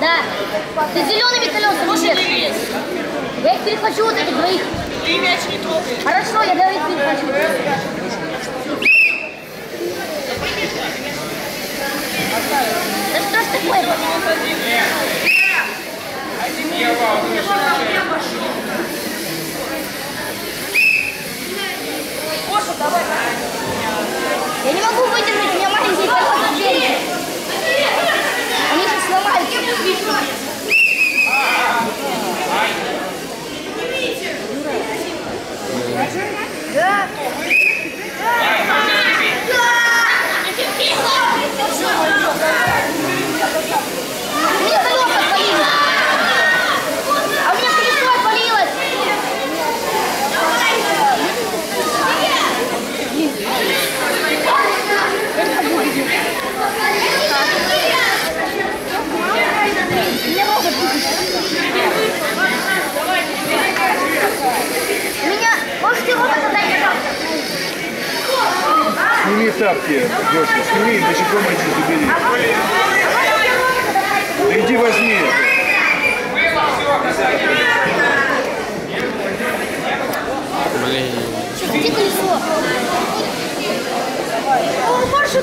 Да. Ты зелеными колесами вес. Я их перехвачу, вот этих двоих. Ты мяч не трогаешь. Хорошо, я двоих перехвачу. Да что ж такое? Я не могу выдержать, тапки, Леша, сними и босиком иди забери. Да иди возьми это. Блин. Что, где колесо? Он больше